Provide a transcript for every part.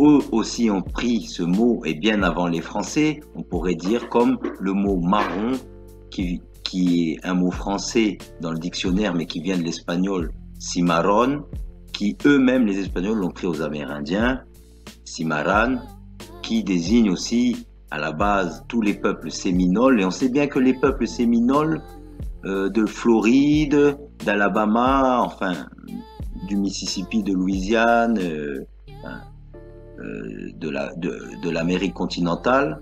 eux aussi ont pris ce mot, et bien avant les Français, on pourrait dire comme le mot marron, qui, qui est un mot français dans le dictionnaire, mais qui vient de l'espagnol cimarron, qui eux-mêmes, les Espagnols, l'ont pris aux Amérindiens, cimarran, qui désigne aussi à la base tous les peuples séminoles. Et on sait bien que les peuples séminoles euh, de Floride, d'Alabama, enfin du Mississippi, de Louisiane, euh, euh, de l'Amérique continentale,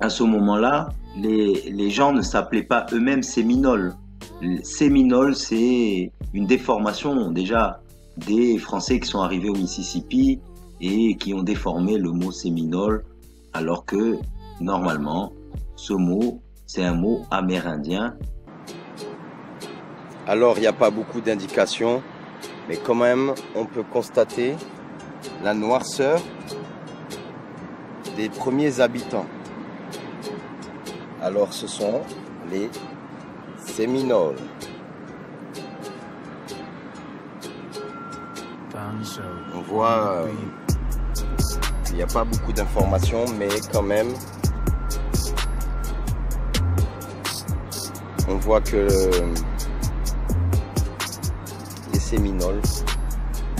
à ce moment-là, les, les, gens ne s'appelaient pas eux-mêmes séminoles. Séminoles, c'est une déformation déjà des Français qui sont arrivés au Mississippi et qui ont déformé le mot séminole, alors que normalement, ce mot, c'est un mot amérindien. Alors, il n'y a pas beaucoup d'indications, mais quand même, on peut constater la noirceur des premiers habitants. Alors, ce sont les Séminoles. On voit, euh, il n'y a pas beaucoup d'informations, mais quand même, on voit que séminoles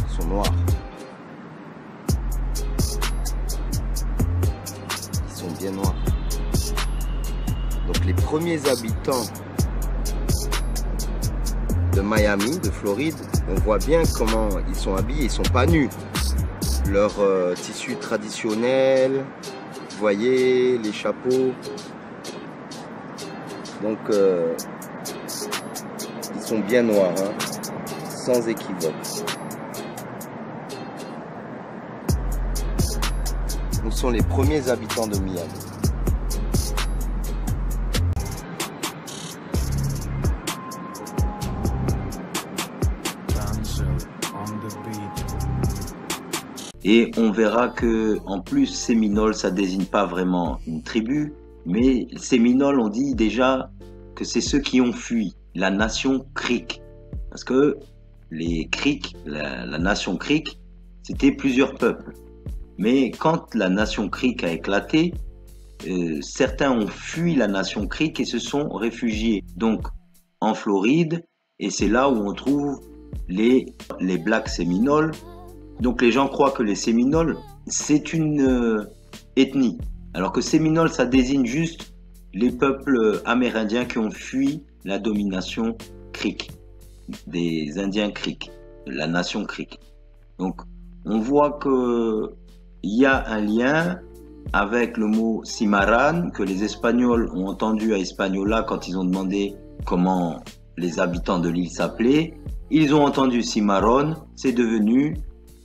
sont noirs. Ils sont bien noirs. Donc les premiers habitants de Miami, de Floride, on voit bien comment ils sont habillés, ils sont pas nus. Leur euh, tissu traditionnel, vous voyez, les chapeaux. Donc euh, ils sont bien noirs, hein, sans équivoque. Nous sommes les premiers habitants de Miami. Et on verra que, en plus, Séminole, ça désigne pas vraiment une tribu, mais Séminole, on dit déjà que c'est ceux qui ont fui la nation Creek. Parce que les Creek, la, nation Creek, c'était plusieurs peuples. Mais quand la nation Creek a éclaté, euh, certains ont fui la nation Creek et se sont réfugiés donc en Floride. Et c'est là où on trouve les, les Black Séminoles donc les gens croient que les Séminoles, c'est une euh, ethnie. Alors que Séminoles, ça désigne juste les peuples amérindiens qui ont fui la domination Creek, des Indiens Creek, de la nation Creek. Donc on voit qu'il y a un lien avec le mot Cimarran que les Espagnols ont entendu à Hispaniola quand ils ont demandé comment les habitants de l'île s'appelaient. Ils ont entendu Cimarron, c'est devenu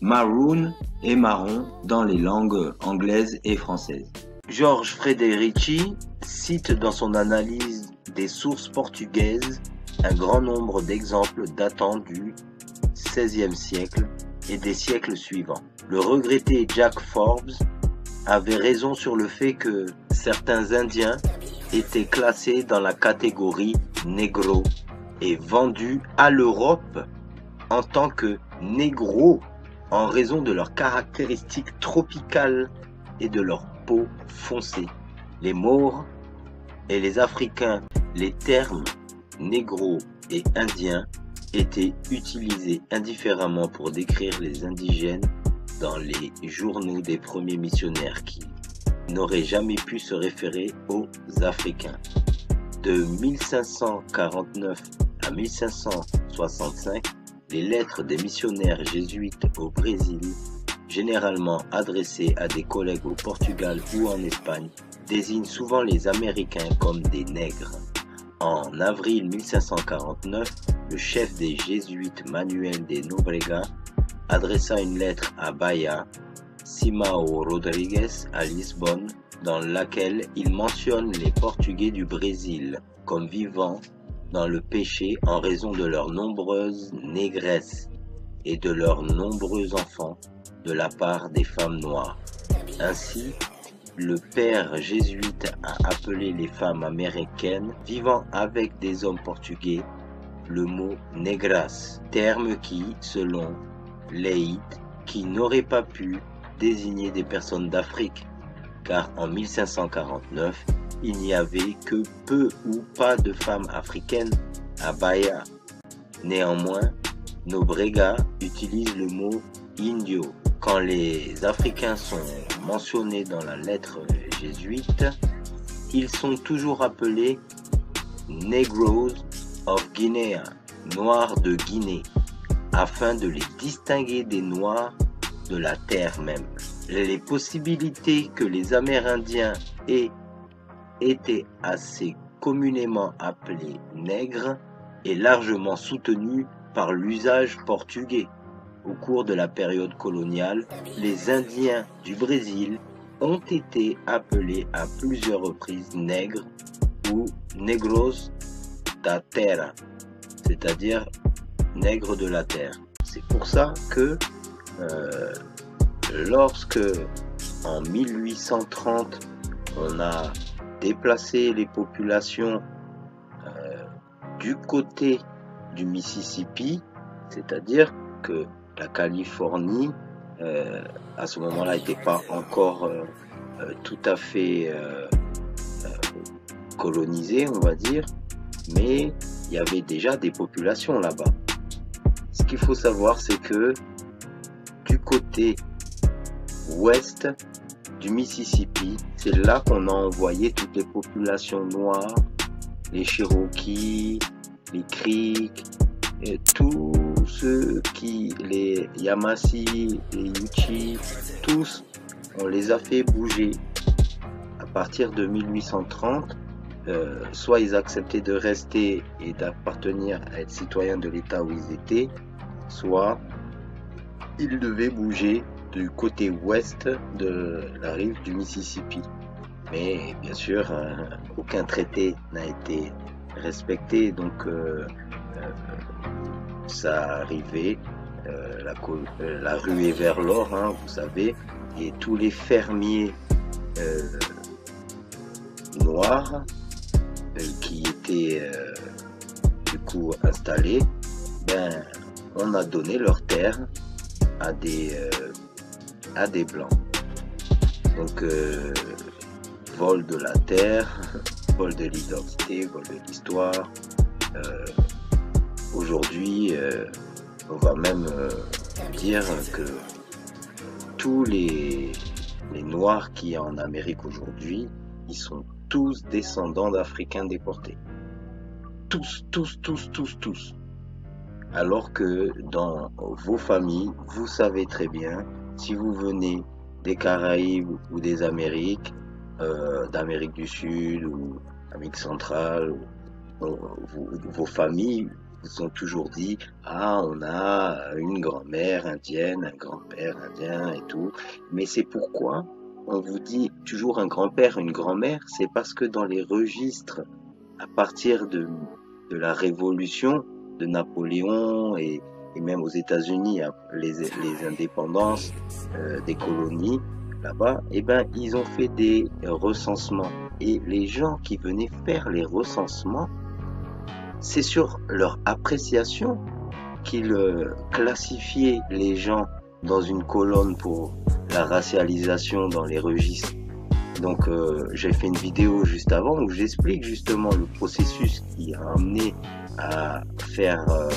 maroon et marron dans les langues anglaises et françaises. Georges Frederici cite dans son analyse des sources portugaises un grand nombre d'exemples datant du XVIe siècle et des siècles suivants. Le regretté Jack Forbes avait raison sur le fait que certains Indiens étaient classés dans la catégorie négro et vendus à l'Europe en tant que négro en raison de leurs caractéristiques tropicales et de leur peau foncée. Les Maures et les Africains, les termes négro et indien étaient utilisés indifféremment pour décrire les indigènes dans les journaux des premiers missionnaires qui n'auraient jamais pu se référer aux Africains. De 1549 à 1565, les lettres des missionnaires jésuites au Brésil, généralement adressées à des collègues au Portugal ou en Espagne, désignent souvent les Américains comme des nègres. En avril 1549, le chef des jésuites Manuel de Nobrega adressa une lettre à Bahia, Simao Rodrigues à Lisbonne, dans laquelle il mentionne les Portugais du Brésil comme vivant dans le péché en raison de leurs nombreuses négresses et de leurs nombreux enfants de la part des femmes noires. Ainsi, le père jésuite a appelé les femmes américaines vivant avec des hommes portugais le mot negras, terme qui, selon Leite, qui n'aurait pas pu désigner des personnes d'Afrique, car en 1549, il n'y avait que peu ou pas de femmes africaines à Bahia. Néanmoins, nos Brega utilisent le mot indio. Quand les Africains sont mentionnés dans la lettre jésuite, ils sont toujours appelés Negroes of Guinea, Noirs de Guinée, afin de les distinguer des Noirs de la terre même. Les possibilités que les Amérindiens aient été assez communément appelés nègres est largement soutenue par l'usage portugais. Au cours de la période coloniale, les Indiens du Brésil ont été appelés à plusieurs reprises nègres ou negros da terra, c'est-à-dire nègres de la terre. C'est pour ça que euh, lorsque en 1830 on a déplacé les populations euh, du côté du Mississippi, c'est-à-dire que la Californie euh, à ce moment-là n'était pas encore euh, euh, tout à fait euh, colonisé, on va dire, mais il y avait déjà des populations là-bas. Ce qu'il faut savoir, c'est que du côté ouest du Mississippi, c'est là qu'on a envoyé toutes les populations noires, les Cherokees, les Creeks, et tous ceux qui, les Yamasee, les Yuchi, tous, on les a fait bouger. À partir de 1830, euh, soit ils acceptaient de rester et d'appartenir à être citoyens de l'État où ils étaient, soit ils devaient bouger du côté ouest de la rive du Mississippi. Mais bien sûr, euh, aucun traité n'a été respecté, donc euh, ça arrivait, euh, la, euh, la, rue est vers l'or, hein, vous savez, et tous les fermiers euh, noirs qui étaient du coup installés, ben, on a donné leurs terres à des, à des blancs. Donc, vol de la terre, vol de l'identité, vol de l'histoire. Aujourd'hui, euh, on va même euh, dire que tous les, les Noirs qui y a en Amérique aujourd'hui, ils sont tous descendants d'Africains déportés. Tous, tous, tous, tous, tous. Alors que dans vos familles, vous savez très bien, si vous venez des Caraïbes ou des Amériques, euh, d'Amérique du Sud ou Amérique centrale, vos familles ils ont toujours dit ah on a une grand-mère indienne, un grand-père indien et tout. Mais c'est pourquoi on vous dit toujours un grand-père, une grand-mère, c'est parce que dans les registres, à partir de, de la révolution de Napoléon et, et même aux États-Unis, hein, les, les indépendances euh, des colonies là-bas, eh ben ils ont fait des recensements et les gens qui venaient faire les recensements c'est sur leur appréciation qu'ils euh, classifiaient les gens dans une colonne pour la racialisation dans les registres. Donc euh, j'ai fait une vidéo juste avant où j'explique justement le processus qui a amené à faire euh,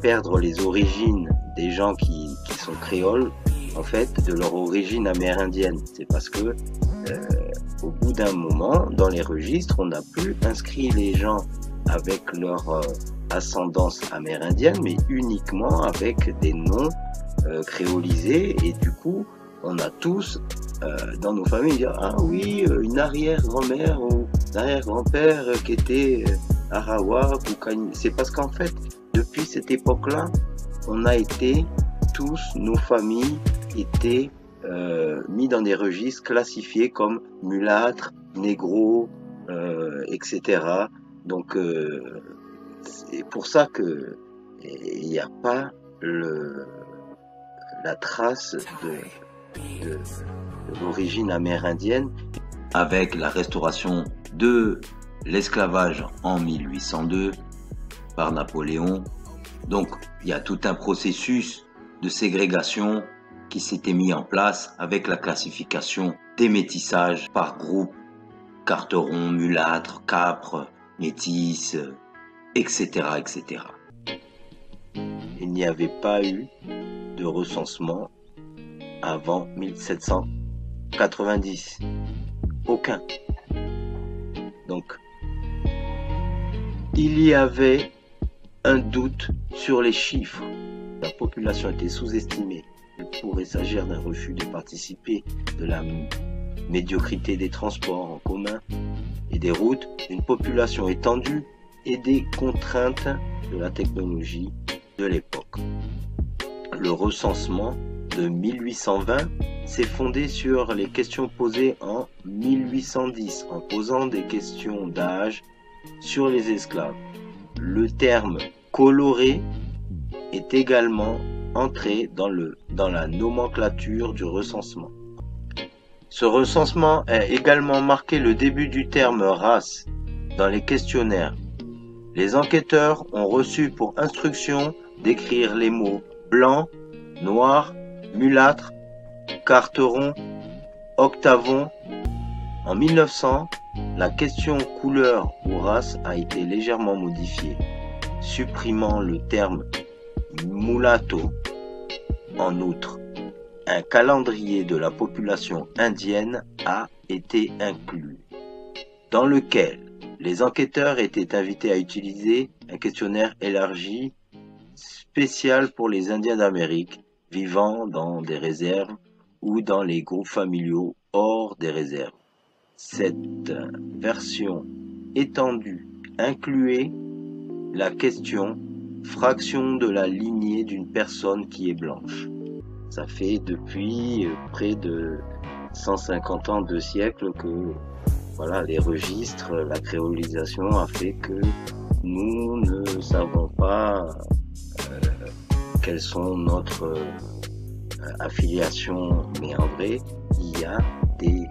perdre les origines des gens qui, qui, sont créoles en fait de leur origine amérindienne. C'est parce que au bout d'un moment dans les registres on n'a plus inscrit les gens avec leur euh, ascendance amérindienne, mais uniquement avec des noms euh, créolisés. Et du coup, on a tous euh, dans nos familles dire ah oui, une arrière-grand-mère ou un arrière-grand-père qui était Arawak ou. C'est parce qu'en fait, depuis cette époque-là, on a été tous, nos familles étaient euh, mis dans des registres classifiés comme mulâtres, négro, etc. Donc euh, c'est pour ça que il n'y a pas la trace de, de, l'origine amérindienne avec la restauration de l'esclavage en 1802 par Napoléon. Donc il y a tout un processus de ségrégation qui s'était mis en place avec la classification des métissages par groupe, carteron, mulâtre, capre, métis, etc., etc. Il n'y avait pas eu de recensement avant 1790. Aucun. Donc, il y avait un doute sur les chiffres. La population était sous-estimée. Il pourrait s'agir d'un refus de participer, de la médiocrité des transports en commun des routes, d'une population étendue et des contraintes de la technologie de l'époque. Le recensement de 1820 s'est fondé sur les questions posées en 1810 en posant des questions d'âge sur les esclaves. Le terme coloré est également entré dans la nomenclature du recensement. Ce recensement a également marqué le début du terme race dans les questionnaires. Les enquêteurs ont reçu pour instruction d'écrire les mots blanc, noir, mulâtre, carteron, octavon. En 1900, la question couleur ou race a été légèrement modifiée, supprimant le terme mulatto. En outre, un calendrier de la population indienne a été inclus, dans lequel les enquêteurs étaient invités à utiliser un questionnaire élargi spécial pour les Indiens d'Amérique vivant dans des réserves ou dans les groupes familiaux hors des réserves. Cette version étendue incluait la question fraction de la lignée d'une personne qui est blanche. Ça fait depuis euh, près de 150 ans, deux siècles que voilà, les registres, la créolisation a fait que nous ne savons pas euh, quelles sont notre euh, affiliation, mais en vrai, il y a des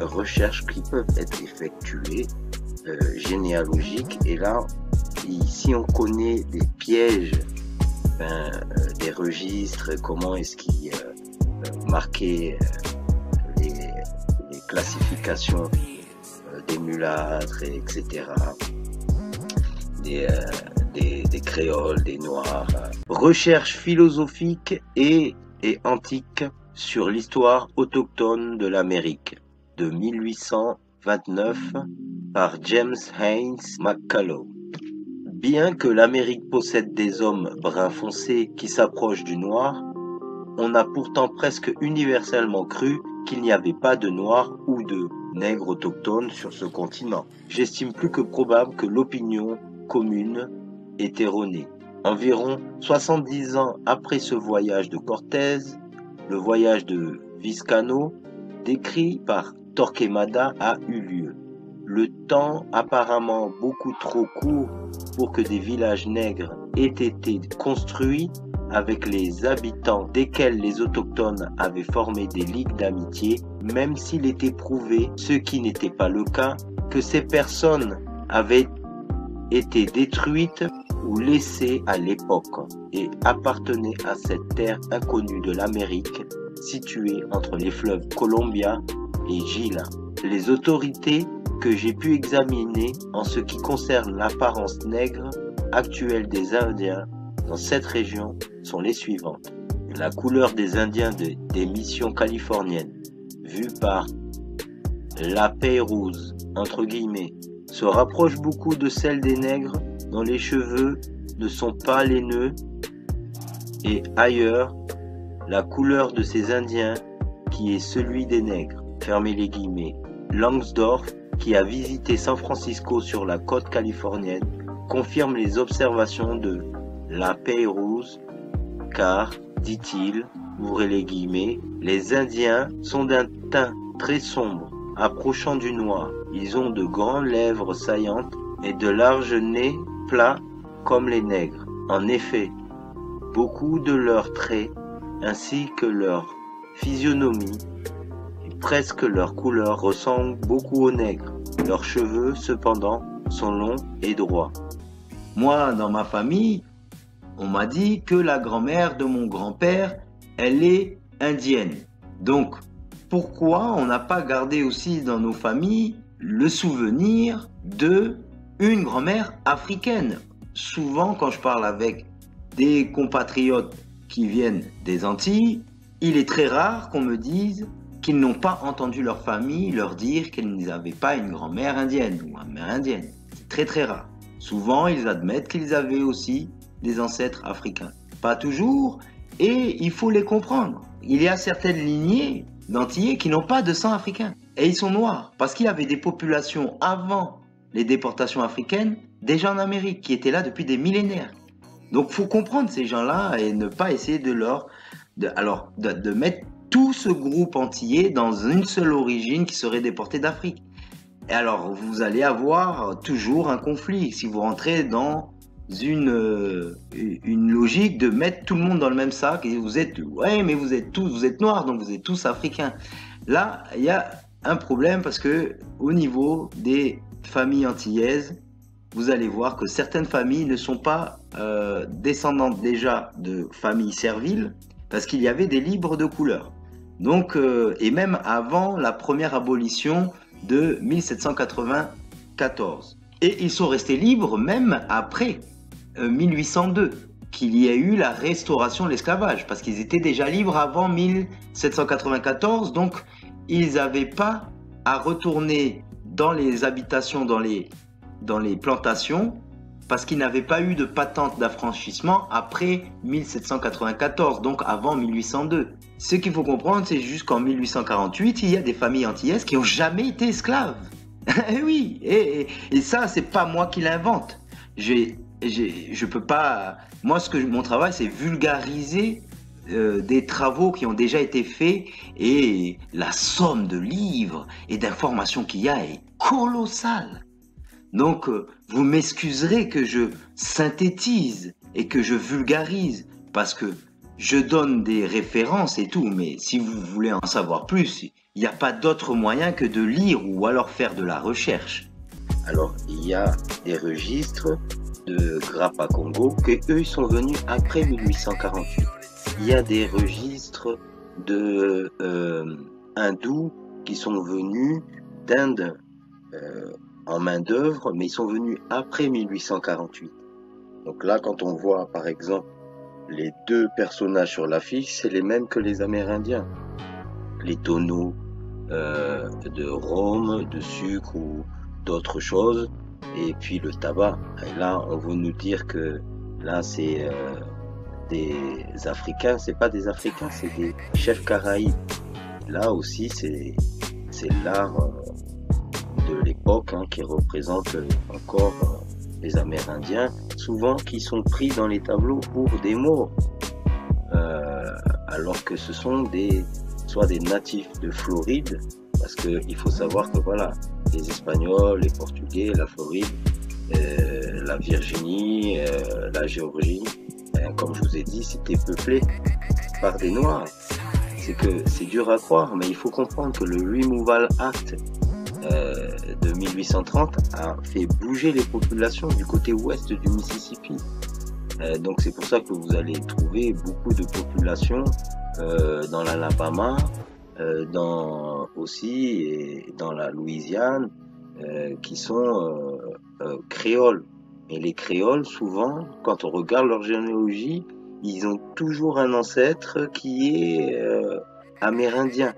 recherches qui peuvent être effectuées généalogiques. Et là si on connaît des pièges, ben, euh, des registres, comment est-ce qu'ils euh, euh, marquaient les, classifications des mulâtres, etc., des, des, créoles, des noirs. Recherche philosophique et, et antique sur l'histoire autochtone de l'Amérique de 1829 par James Haynes McCullough. Bien que l'Amérique possède des hommes bruns foncés qui s'approchent du noir, on a pourtant presque universellement cru qu'il n'y avait pas de noirs ou de nègres autochtones sur ce continent. J'estime plus que probable que l'opinion commune est erronée. Environ 70 ans après ce voyage de Cortés, le voyage de Viscano, décrit par Torquemada, a eu lieu. Le temps apparemment beaucoup trop court pour que des villages nègres aient été construits avec les habitants desquels les autochtones avaient formé des ligues d'amitié, même s'il était prouvé, ce qui n'était pas le cas, que ces personnes avaient été détruites ou laissées à l'époque et appartenaient à cette terre inconnue de l'Amérique située entre les fleuves Columbia et Gila. Les autorités que j'ai pu examiner en ce qui concerne l'apparence nègre actuelle des Indiens dans cette région sont les suivantes. La couleur des Indiens des missions californiennes, vue par la paix rouge, entre guillemets, se rapproche beaucoup de celle des nègres dont les cheveux ne sont pas laineux et ailleurs, la couleur de ces Indiens qui est celui des nègres, fermez les guillemets. Langsdorff qui a visité San Francisco sur la côte californienne, confirme les observations de la Peyrouse, car, dit-il, ouvrez les guillemets, les Indiens sont d'un teint très sombre, approchant du noir. Ils ont de grandes lèvres saillantes et de larges nez plats comme les nègres. En effet, beaucoup de leurs traits ainsi que leur physionomie presque leur couleur ressemble beaucoup aux nègres. Leurs cheveux, cependant, sont longs et droits. Moi, dans ma famille, on m'a dit que la grand-mère de mon grand-père, elle est indienne. Donc, pourquoi on n'a pas gardé aussi dans nos familles le souvenir de une grand-mère africaine? Souvent, quand je parle avec des compatriotes qui viennent des Antilles, il est très rare qu'on me dise qu'ils n'ont pas entendu leur famille leur dire qu'ils n'avaient pas une grand-mère indienne ou une mère indienne. C'est très très rare. Souvent, ils admettent qu'ils avaient aussi des ancêtres africains. Pas toujours, et il faut les comprendre. Il y a certaines lignées d'Antillais qui n'ont pas de sang africain. Et ils sont noirs, parce qu'il y avait des populations avant les déportations africaines, déjà en Amérique, qui étaient là depuis des millénaires. Donc faut comprendre ces gens-là et ne pas essayer de leur... Alors, de mettre tout ce groupe antillais dans une seule origine qui serait déporté d'Afrique. Et alors, vous allez avoir toujours un conflit si vous rentrez dans une, euh, une logique de mettre tout le monde dans le même sac et vous êtes, ouais, mais vous êtes tous, vous êtes noirs, donc vous êtes tous africains. Là, il y a un problème parce que au niveau des familles antillaises, vous allez voir que certaines familles ne sont pas euh, descendantes déjà de familles serviles parce qu'il y avait des libres de couleur. Donc, euh, et même avant la première abolition de 1794. Et ils sont restés libres même après 1802, euh, qu'il y a eu la restauration de l'esclavage, parce qu'ils étaient déjà libres avant 1794, donc ils n'avaient pas à retourner dans les habitations, dans les, dans les plantations, parce qu'ils n'avaient pas eu de patente d'affranchissement après 1794, donc avant 1802. Ce qu'il faut comprendre, c'est jusqu'en 1848, il y a des familles antillaises qui n'ont jamais été esclaves. Eh oui, et, et, ça, c'est pas moi qui l'invente. J'ai, je peux pas. Moi, ce que mon travail, c'est vulgariser euh, des travaux qui ont déjà été faits et la somme de livres et d'informations qu'il y a est colossale. Donc, euh, vous m'excuserez que je synthétise et que je vulgarise parce que je donne des références et tout, mais si vous voulez en savoir plus, il n'y a pas d'autre moyen que de lire ou alors faire de la recherche. Alors, il y a des registres de Grappa Congo que eux sont venus après 1848. Il y a des registres de euh, hindous qui sont venus d'Inde euh, en main d'œuvre, mais ils sont venus après 1848. Donc là, quand on voit par exemple les deux personnages sur l'affiche, c'est les mêmes que les Amérindiens. Les tonneaux euh, de rhum, de sucre ou d'autres choses, et puis le tabac. Et là, on veut nous dire que là, c'est euh, des Africains, c'est pas des Africains, c'est des chefs caraïbes. Là aussi, c'est c'est l'art euh, de l'époque hein, qui représente encore les Amérindiens, souvent qui sont pris dans les tableaux pour des mots, euh, alors que ce sont des soit des natifs de Floride, parce qu'il faut savoir que voilà, les Espagnols, les Portugais, la Floride, euh, la Virginie, euh, la Géorgie, ben, comme je vous ai dit, c'était peuplé par des Noirs. C'est que c'est dur à croire, mais il faut comprendre que le Removal Act euh, de 1830 a fait bouger les populations du côté ouest du Mississippi. Euh, donc c'est pour ça que vous allez trouver beaucoup de populations euh, dans l'Alabama, euh, dans aussi et dans la Louisiane, euh, qui sont créoles. Et les créoles, souvent, quand on regarde leur généalogie, ils ont toujours un ancêtre qui est amérindien.